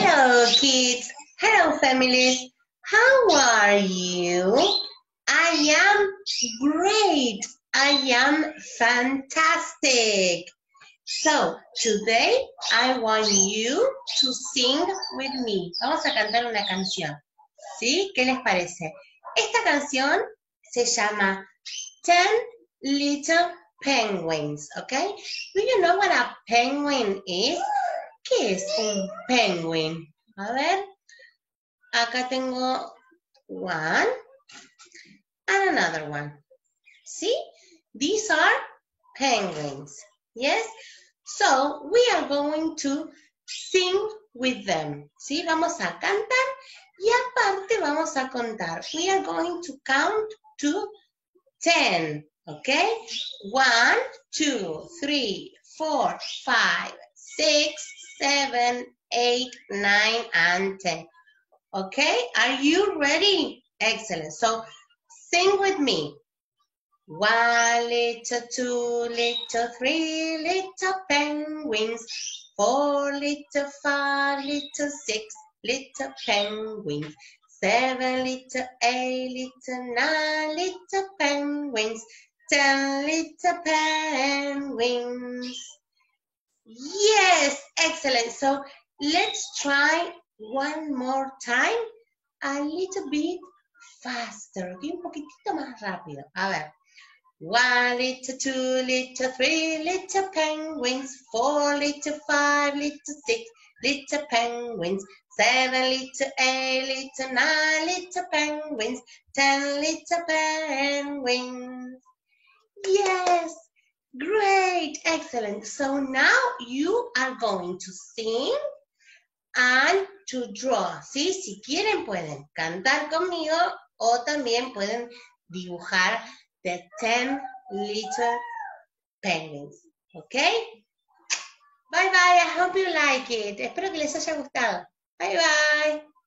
Hello, kids. Hello, families. How are you? I am great. I am fantastic. So, today I want you to sing with me. Vamos a cantar una canción. ¿Sí? ¿Qué les parece? Esta canción se llama Ten Little Penguins, ¿ok? Do you know what a penguin is? ¿Qué es un penguin? A ver, acá tengo one and another one. See? These are penguins. Yes? So, we are going to sing with them. ¿Sí? Vamos a cantar y aparte vamos a contar. We are going to count to 10. Okay? One, two, three, four, five, six, seven, eight, nine, and 10. Okay, are you ready? Excellent. So sing with me. One little, two little, three little penguins, four little, five little, six little penguins, seven little, eight little, nine little penguins, ten little penguins. Yes, excellent. So let's try one more time, a little bit faster, okay? un poquitito más rápido. A ver. One little, two little, three little penguins, four little, five little, six little penguins, seven little, eight little, nine little penguins, ten little penguins. Yes, Great, excellent. So now you are going to sing and to draw. ¿sí? Si quieren pueden cantar conmigo o también pueden dibujar the 10 little penguins. ¿Ok? Bye bye, I hope you like it. Espero que les haya gustado. Bye bye.